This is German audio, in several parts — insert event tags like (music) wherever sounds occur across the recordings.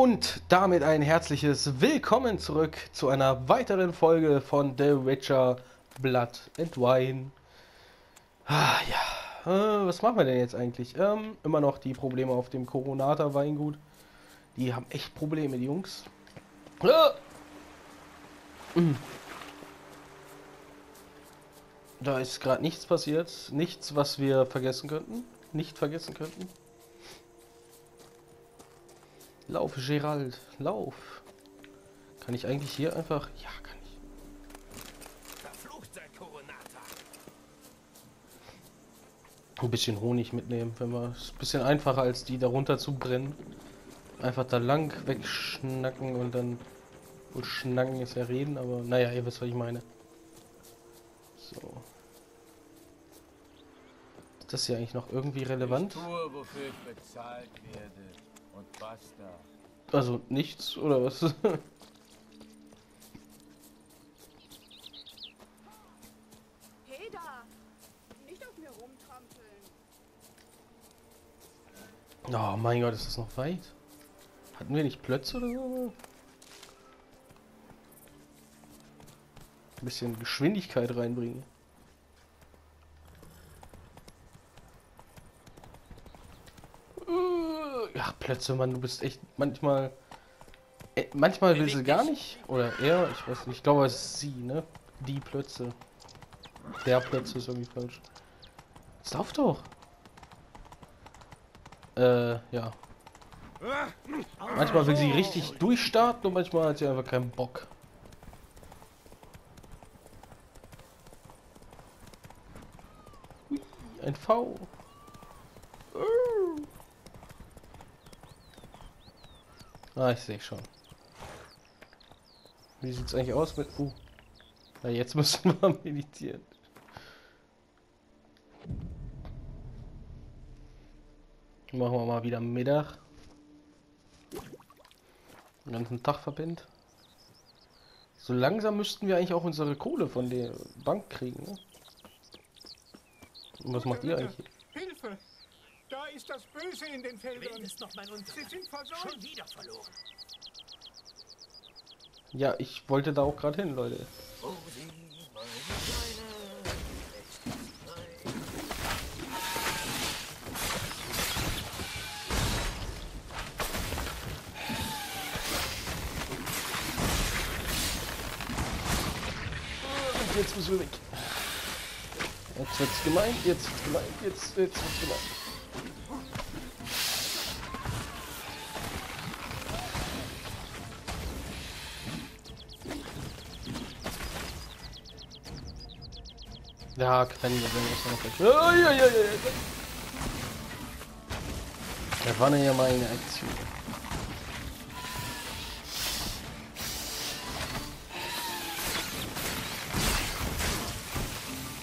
Und damit ein herzliches Willkommen zurück zu einer weiteren Folge von The Witcher Blood and Wine. Ah, ja, äh, was machen wir denn jetzt eigentlich? Ähm, immer noch die Probleme auf dem Coronata Weingut. Die haben echt Probleme, die Jungs. Mm. Da ist gerade nichts passiert. Nichts, was wir vergessen könnten. Nicht vergessen könnten. Lauf, Gerald, lauf. Kann ich eigentlich hier einfach... Ja, kann ich. Ein bisschen Honig mitnehmen, wenn wir... Ist ein bisschen einfacher, als die darunter zu brennen. Einfach da lang wegschnacken und dann... Wohl schnacken ist ja reden, aber naja, ihr wisst, was ich meine. So. Ist das hier eigentlich noch irgendwie relevant? Ich tue, wofür ich bezahlt werde. Und basta. Also nichts oder was? (laughs) Hey da! Nicht auf mir rumtrampeln. oh mein Gott, ist das noch weit? Hatten wir nicht Plötze oder so? Ein bisschen Geschwindigkeit reinbringen. Ja, Plötze, Mann, du bist echt manchmal. Äh, manchmal will sie gar nicht. Oder er, ich weiß nicht. Ich glaube, es ist sie, ne? Die Plötze. Der Plötze ist irgendwie falsch. Jetzt lauf doch. Äh, ja. Manchmal will sie richtig durchstarten und manchmal hat sie einfach keinen Bock. Hui, ein V. Ah, ich sehe schon. Wie sieht's eigentlich aus mit... Uh. Na, jetzt müssen (laughs) wir meditieren. Machen wir mal wieder Mittag. Den ganzen Tag verbindet. So langsam müssten wir eigentlich auch unsere Kohle von der Bank kriegen. Ne? Und was macht ihr eigentlich? Das Böse in den Feldern. ist noch mein Sie Unterhalt. sind versorgt. Schon wieder verloren. Ja, ich wollte da auch gerade hin, Leute. Oh, sie, jetzt müssen wir weg. Jetzt wird's gemein, jetzt wird's gemein, jetzt, jetzt wird's gemein. Ja, ja, ja. Das war ja meine Aktion.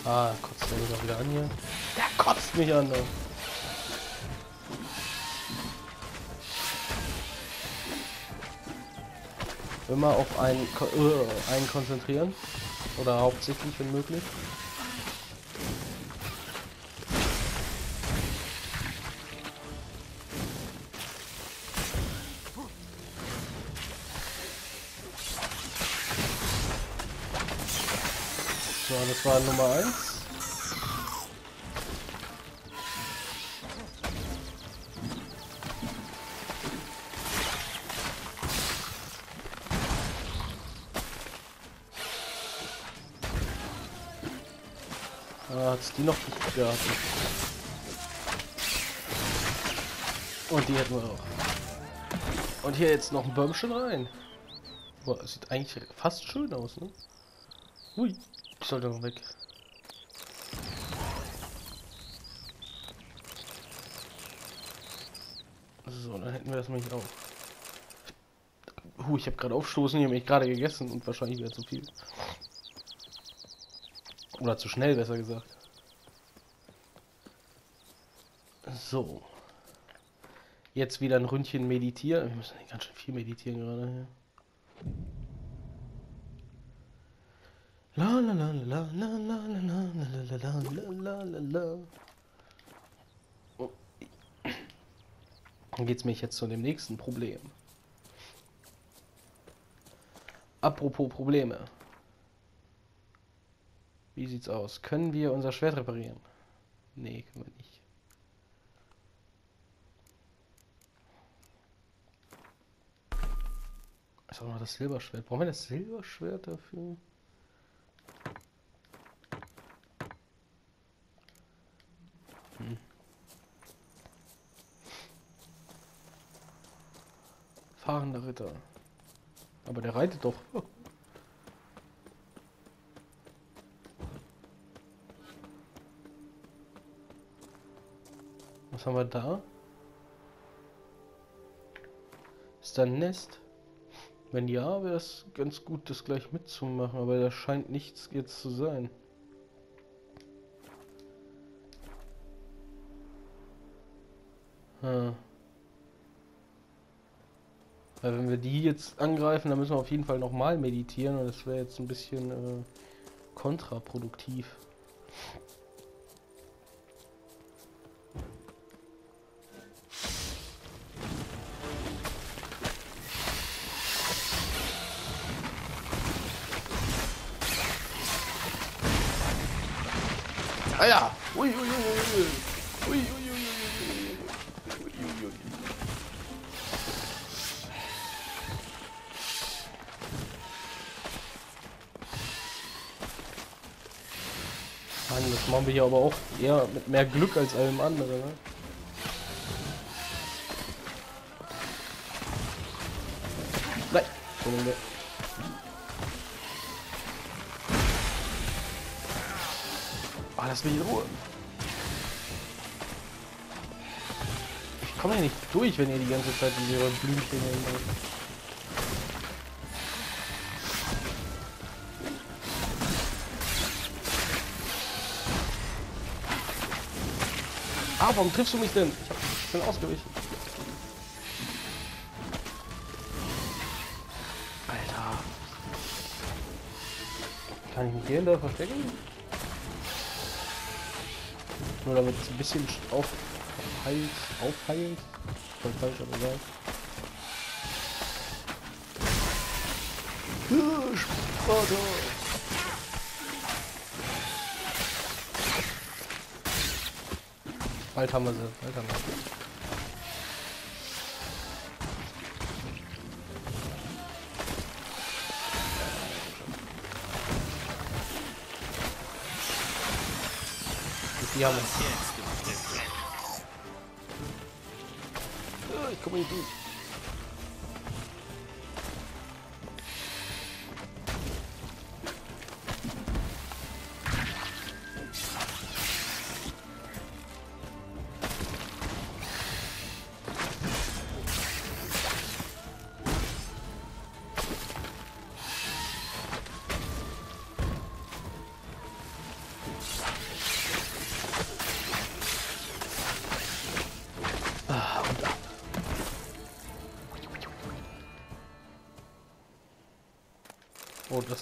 Ah, kotzt der mich wieder an hier. Der kotzt mich an. Ne? Immer auf einen, ko- äh, einen konzentrieren. Oder hauptsächlich, wenn möglich. So, das war Nummer 1. Ah, hat's die noch nicht gehabt. Und die hätten wir auch. Und hier jetzt noch ein Bömmchen rein. Boah, sieht eigentlich fast schön aus, ne? Ui, ich sollte noch weg. So, dann hätten wir das mal nicht auf. Huh, ich habe gerade aufstoßen, ich habe mich gerade gegessen und wahrscheinlich wieder zu viel. Oder zu schnell, besser gesagt. So. Jetzt wieder ein Ründchen meditieren. Wir müssen ganz schön viel meditieren gerade. hier. La la la la la la la la la la la la la la. Oh. Dann geht's mich jetzt zu dem nächsten Problem. Apropos Probleme. Wie sieht's aus? Können wir unser Schwert reparieren? Nee, können wir nicht. Ist auch noch das Silberschwert. Brauchen wir das Silberschwert dafür? Fahrender Ritter. Aber der reitet doch. Was haben wir da? Ist da ein Nest? Wenn ja, wäre es ganz gut, das gleich mitzumachen, aber da scheint nichts jetzt zu sein. Hm. Weil wenn wir die jetzt angreifen, dann müssen wir auf jeden Fall nochmal meditieren und das wäre jetzt ein bisschen äh, kontraproduktiv. Hier aber auch eher mit mehr Glück als allem anderen, ne? Nein! Entschuldigung. Oh, lass mich in Ruhe. Ich komme hier nicht durch, wenn ihr die ganze Zeit diese Blümchen hinmacht. Ah, warum triffst du mich denn? Ich, hab, ich bin ausgewichen. Alter. Kann ich mich hier hinter verstecken? Nur damit es ein bisschen aufheilt. Aufheilt? Voll falsch, aber egal. Ja, Sparta! Bald haben wir sie. Bald haben wir sie. Die haben uns. Ich komme nicht durch.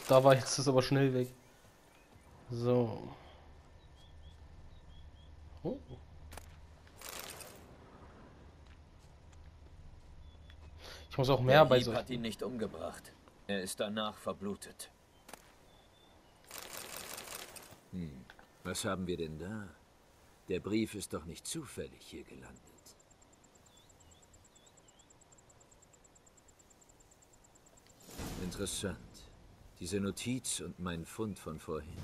Da war jetzt das aber schnell weg. So. Oh. Ich muss auch mehr Der bei so. hat ihn nicht umgebracht. Er ist danach verblutet. Was haben wir denn da? Der Brief ist doch nicht zufällig hier gelandet. Interessant. Diese Notiz und mein Fund von vorhin.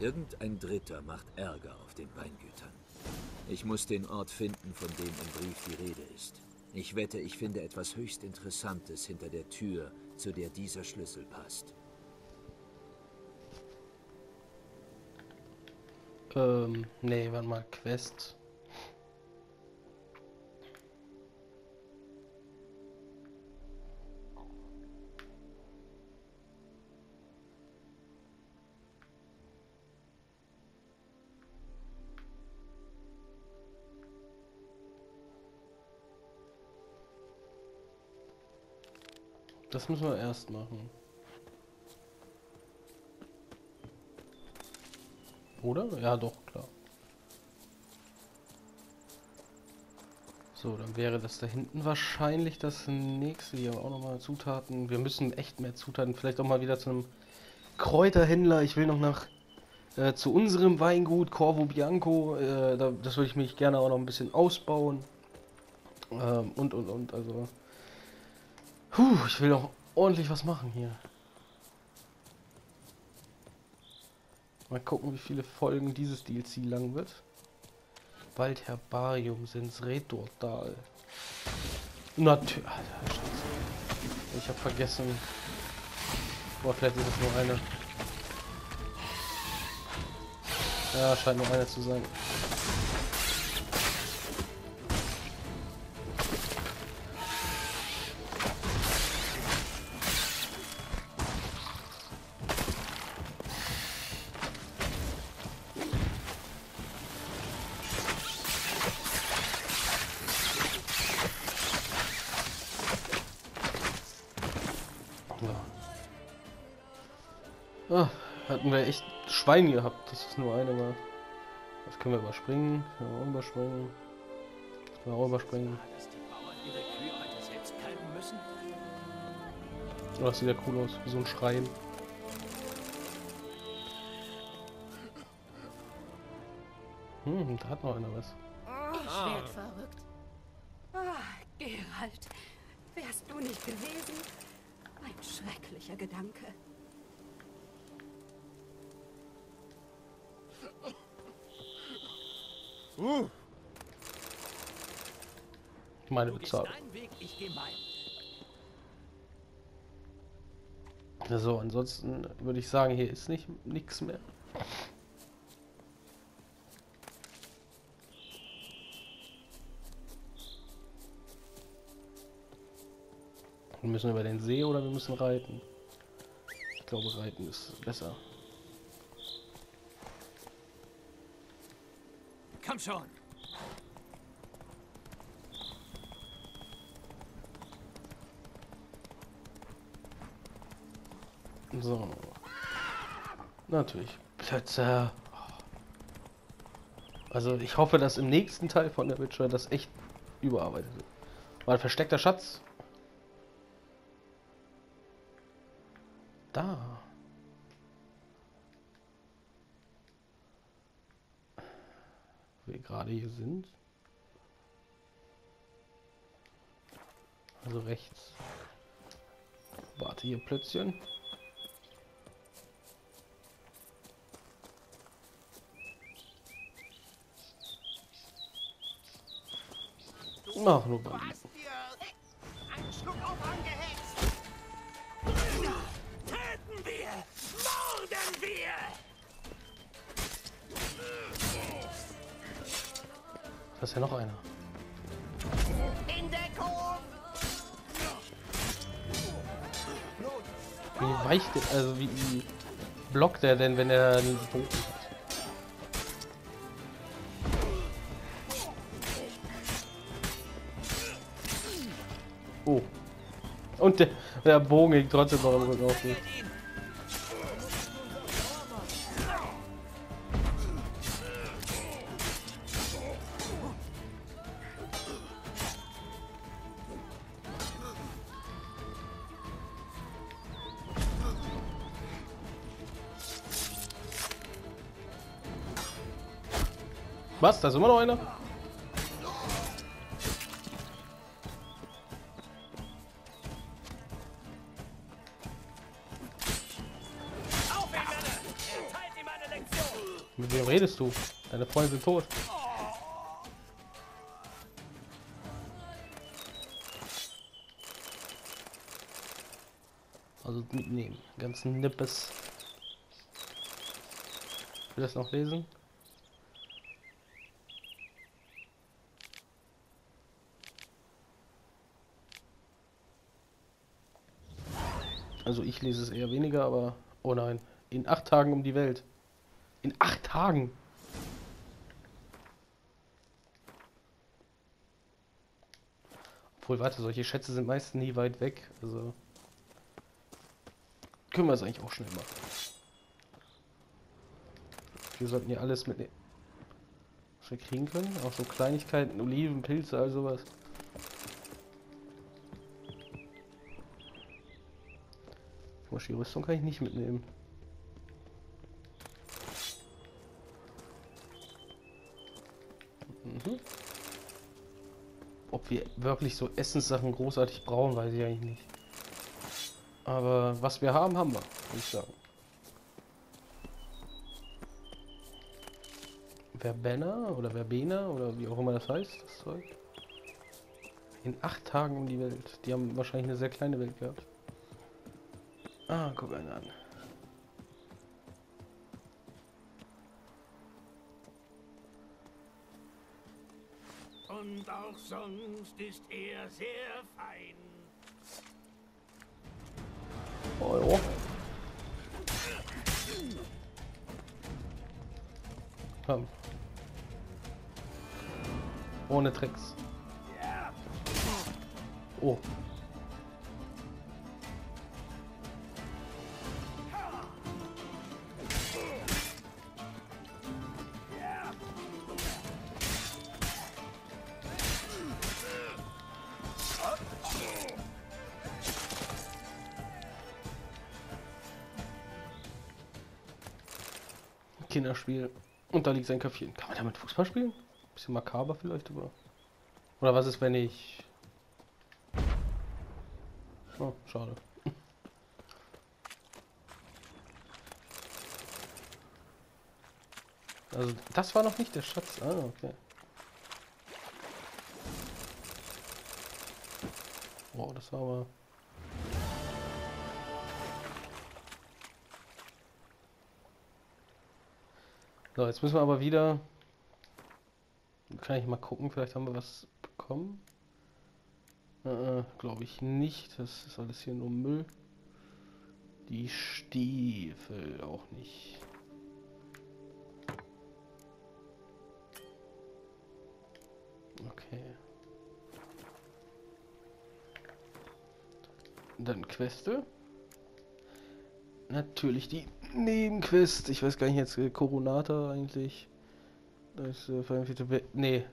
Irgendein Dritter macht Ärger auf den Weingütern. Ich muss den Ort finden, von dem im Brief die Rede ist. Ich wette, ich finde etwas höchst Interessantes hinter der Tür, zu der dieser Schlüssel passt. Ähm, nee, warte mal, Quest. Das müssen wir erst machen. Oder? Ja, doch, klar. So, dann wäre das da hinten wahrscheinlich das nächste. Hier haben auch nochmal Zutaten. Wir müssen echt mehr Zutaten. Vielleicht auch mal wieder zu einem Kräuterhändler. Ich will noch nach äh, zu unserem Weingut Corvo Bianco. Äh, da, das würde ich mich gerne auch noch ein bisschen ausbauen. Ähm, und und und. Also. Puh, ich will auch ordentlich was machen hier. Mal gucken, wie viele Folgen dieses DLC lang wird. Waldherbarium sind's Redortal. Natürlich. Ich habe vergessen. Boah, vielleicht ist es nur eine. Ja, scheint nur eine zu sein. Ah, hatten wir echt Schwein gehabt, dass es nur eine war. Das können wir überspringen. Können wir auch überspringen. Das können wir auch überspringen. Oh, das sieht ja cool aus, wie so ein Schrein. Hm, da hat noch einer was. Ich werd verrückt. Ah, Gerald, wärst du nicht gewesen? Ein schrecklicher Gedanke. Meine ich geh meinen. So, ansonsten würde ich sagen, hier ist nicht nichts mehr. Wir müssen über den See oder wir müssen reiten. Ich glaube, reiten ist besser. Komm schon. So. Natürlich. Plötze. Also ich hoffe, dass im nächsten Teil von der Witcher das echt überarbeitet wird. Weil versteckter Schatz. Da. Wir gerade hier sind. Also rechts. Warte hier Plötzchen. Ach, nur Bambi. Einen Schluck auf Da ist ja noch einer. Wie weicht der, also wie, wie blockt er denn, wenn er einen Bogen hat? Oh. Und der, der Bogen liegt trotzdem noch im Rücken auf. mich. Was? Da ist immer noch einer? Mit wem redest du? Deine Freunde sind tot. Also mitnehmen. Ganzen Nippes. Will das noch lesen? Also ich lese es eher weniger, aber... Oh nein. In acht Tagen um die Welt. In acht Tagen. Obwohl, warte, solche Schätze sind meist nie weit weg. Also können wir es eigentlich auch schnell machen. Wir sollten hier alles mitnehmen. Was wir kriegen können. Auch so Kleinigkeiten, Oliven, Pilze, all sowas. Die Rüstung kann ich nicht mitnehmen. Mhm. Ob wir wirklich so Essenssachen großartig brauchen, weiß ich eigentlich nicht. Aber was wir haben, haben wir, würde ich sagen. Verbena oder Verbena oder wie auch immer das heißt, das Zeug. In acht Tagen um die Welt. Die haben wahrscheinlich eine sehr kleine Welt gehabt. Ah, guck einen an. Und auch sonst ist er sehr fein. Oh, ja. Komm. Ohne Tricks. Oh. Kinderspiel. Und da liegt sein Köpfchen. Kann man damit Fußball spielen? Bisschen makaber vielleicht, aber. Oder was ist, wenn ich. Oh, schade. (laughs) Also, das war noch nicht der Schatz. Ah, okay. Wow, das war aber. So, jetzt müssen wir aber wieder. Kann ich mal gucken, vielleicht haben wir was bekommen. Äh, Glaube ich nicht. Das ist alles hier nur Müll. Die Stiefel auch nicht. Okay. Dann Queste. Natürlich die Nebenquest. Ich weiß gar nicht jetzt äh, Coronata eigentlich. Das äh, nee.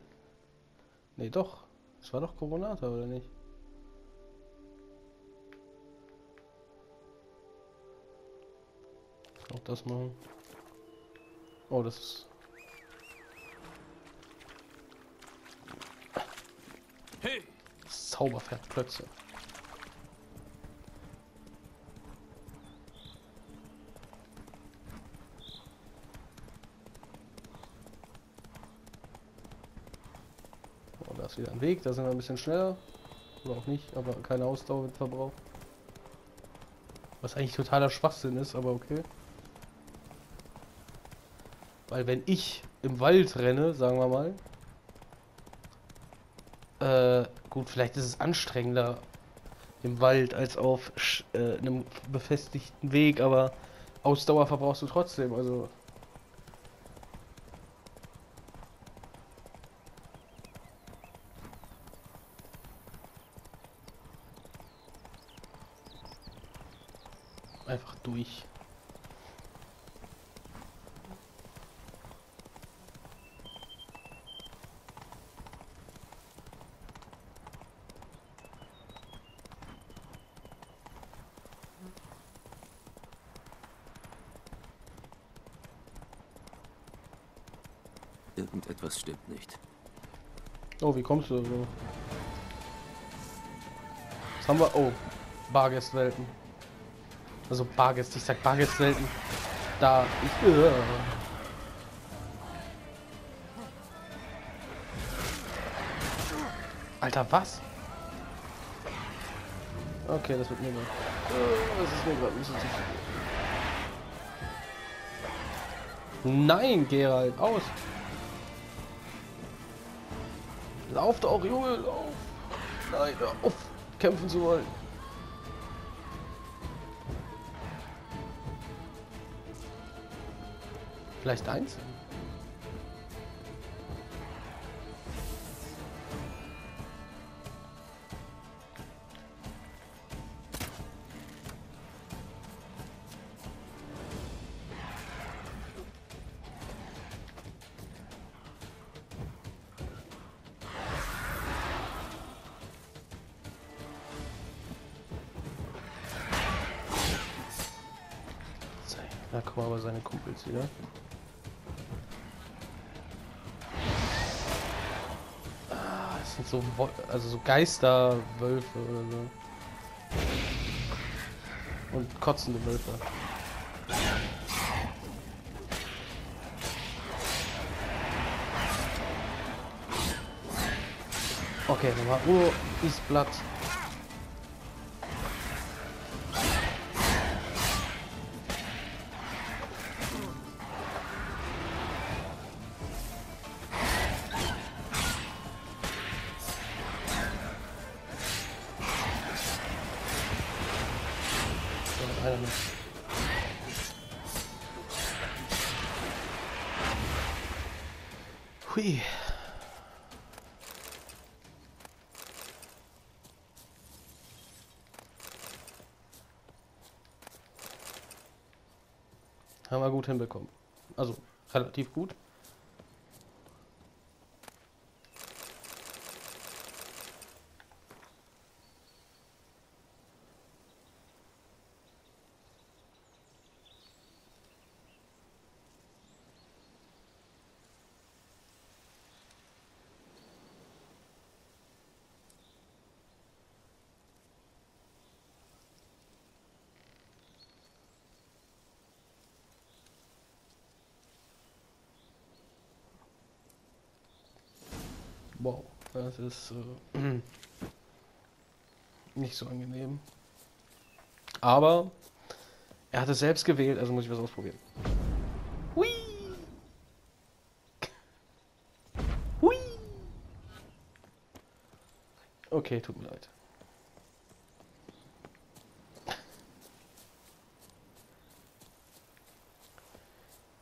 Nee, doch. Es war doch Coronata, oder nicht? Auch das machen. Oh, das ist. Hey, Zauberpferdklötze. Oh, da ist wieder ein Weg, da sind wir ein bisschen schneller. Oder auch nicht, aber keine Ausdauer wird verbraucht. Was eigentlich totaler Schwachsinn ist, aber okay. Weil wenn ich im Wald renne, sagen wir mal, äh, gut, vielleicht ist es anstrengender im Wald als auf äh, einem befestigten Weg, aber Ausdauer verbrauchst du trotzdem, also. Einfach durch. Irgendetwas stimmt nicht. Oh, wie kommst du so? Was haben wir? Oh, Bargästwelten. Also Bargäst, ich sag Bargästwelten. Da, ich. Äh. Alter, was? Okay, das wird mir gerade. Äh, Das ist mir gerade ein bisschen zu. Nein, Gerald, aus! Lauf doch, Junge, lauf! Nein, auf! Kämpfen zu wollen. Vielleicht eins? Kumpels wieder. Ah, das sind so, also so Geisterwölfe oder so. Und kotzende Wölfe. Okay, nochmal. Oh, ist Blatt. Also relativ gut. Wow, das ist äh, (clears throat) nicht so angenehm. Aber er hat es selbst gewählt, also muss ich was ausprobieren. Hui! Hui! Okay, tut mir leid.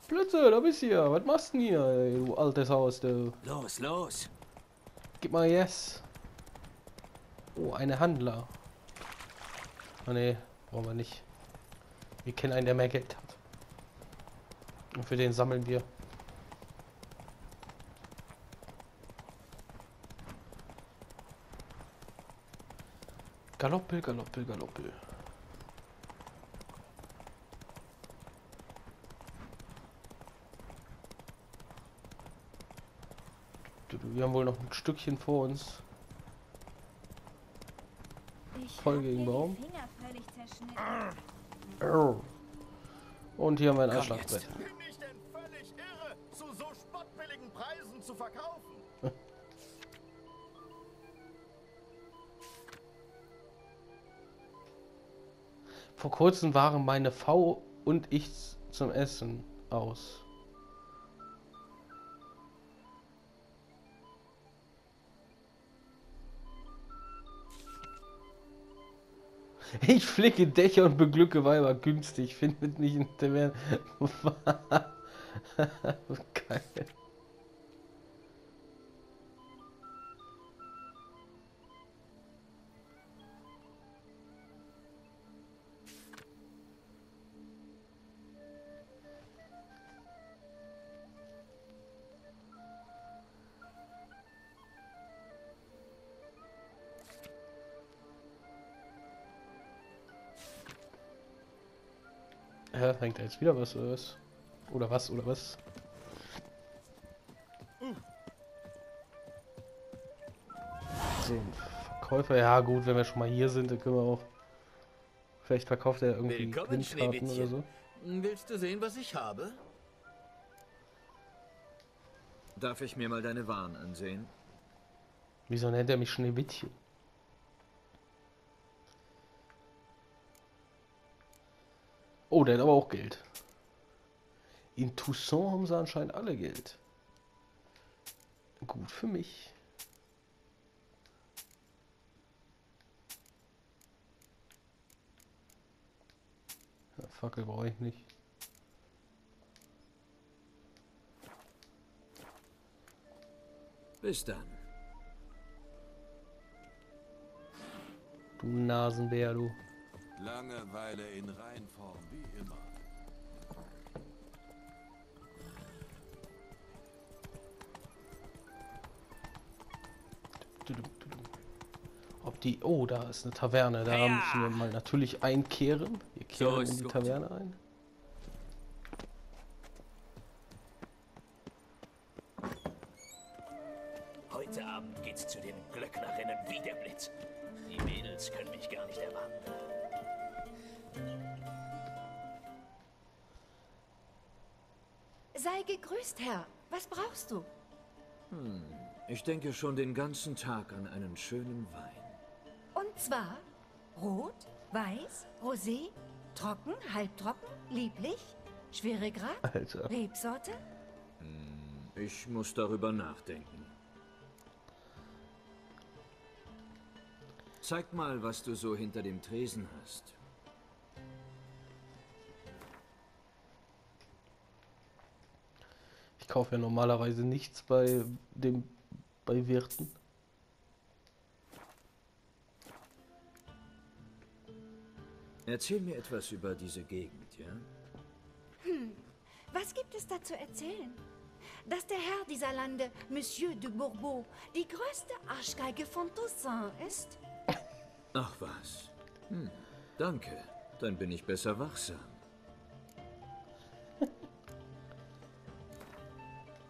Blödsinn, da bist du ja. Was machst du denn hier, ey, du altes Haus, du? Los, los! Gib mal Yes. Oh, eine Handler. Oh ne, brauchen wir nicht. Wir kennen einen, der mehr Geld hat. Und für den sammeln wir. Galoppel, Galoppel, Galoppel. Wir haben wohl noch ein Stückchen vor uns. Ich Voll gegen Baum. Und hier haben wir ein Komm Anschlagbrett. jetzt. Bin ich denn völlig irre, zu so spottbilligen Preisen zu verkaufen? (laughs) Vor kurzem waren meine V und ich zum Essen aus. Ich flicke Dächer und beglücke Weiber günstig. Findet nicht in der. (laughs) Geil. Hängt da jetzt wieder was oder was? Oder was, oder was? So, Verkäufer, ja gut, wenn wir schon mal hier sind, dann können wir auch. Vielleicht verkauft er irgendwie Windkarten oder so. Willst du sehen, was ich habe? Darf ich mir mal deine Waren ansehen? Wieso nennt er mich Schneewittchen? Oh, der hat aber auch Geld. In Toussaint haben sie anscheinend alle Geld. Gut für mich. Ja, Fackel brauche ich nicht. Bis dann. Du Nasenbär, du. Langeweile in Reinform, wie immer. Ob die. Oh, da ist eine Taverne. Da Ja. müssen wir mal natürlich einkehren. Wir kehren ist in die gut. Taverne ein. Ich denke schon den ganzen Tag an einen schönen Wein. Und zwar rot, weiß, rosé, trocken, halbtrocken, lieblich, Schweregrad, Alter. Rebsorte. Ich muss darüber nachdenken. Zeig mal, was du so hinter dem Tresen hast. Ich kaufe ja normalerweise nichts bei dem bei Wirten. Erzähl mir etwas über diese Gegend, ja? Was gibt es da zu erzählen? Dass der Herr dieser Lande, Monsieur de Bourbeau, die größte Arschgeige von Toussaint ist? Ach was. Hm, danke. Dann bin ich besser wachsam. (laughs)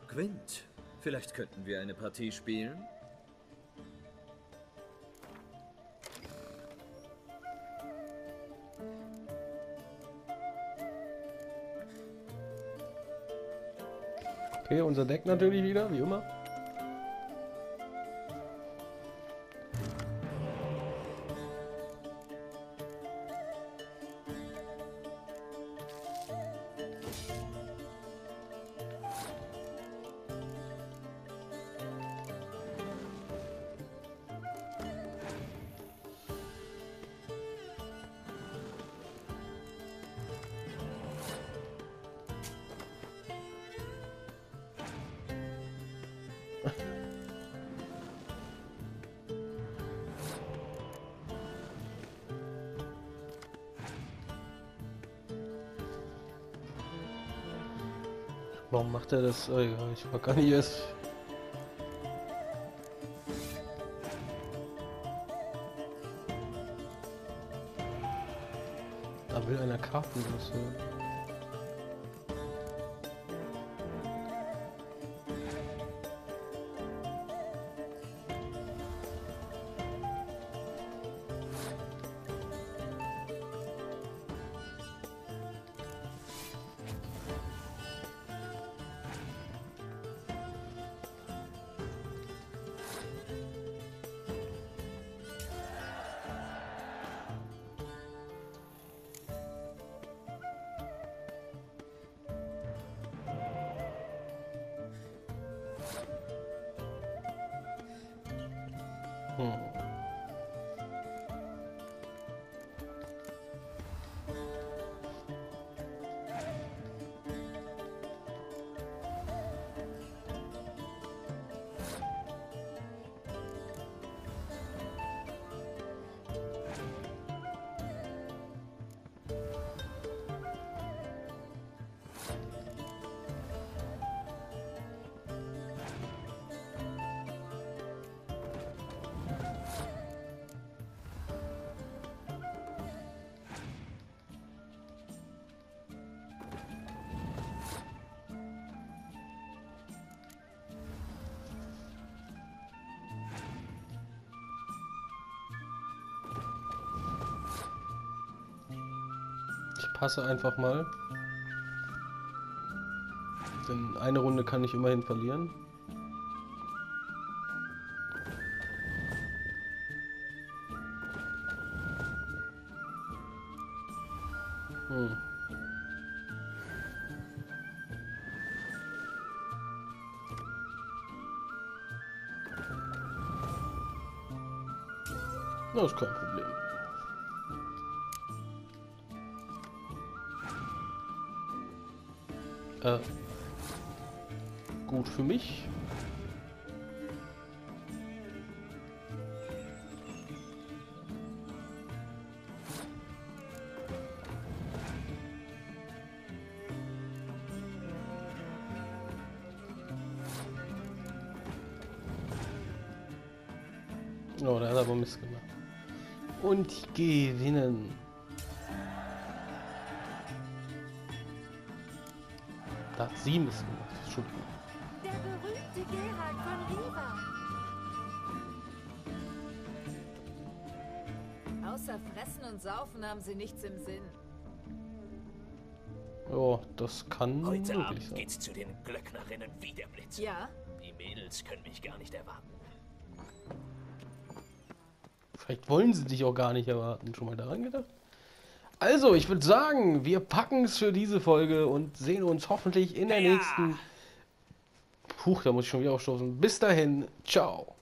Quint, vielleicht könnten wir eine Partie spielen? Okay, unser Deck natürlich wieder, wie immer. Warum macht er das? Oh, ja, ich war gar nicht erst. Da will einer Karten loswerden. Hm. Passe einfach mal. Denn eine Runde kann ich immerhin verlieren. Oh, der hat aber Mist gemacht. Und gewinnen. Da hat sie Mist gemacht. Entschuldigung. Der berühmte Gerhard von Riva. Außer Fressen und Saufen haben sie nichts im Sinn. Oh, das kann Heute möglich Abend sein. geht's zu den Glöcknerinnen wie der Blitz. Ja. Die Mädels können mich gar nicht erwarten. Vielleicht wollen sie dich auch gar nicht erwarten. Schon mal daran gedacht? Also, ich würde sagen, wir packen es für diese Folge und sehen uns hoffentlich in der Ja. nächsten. Puh, da muss ich schon wieder aufstoßen. Bis dahin, ciao.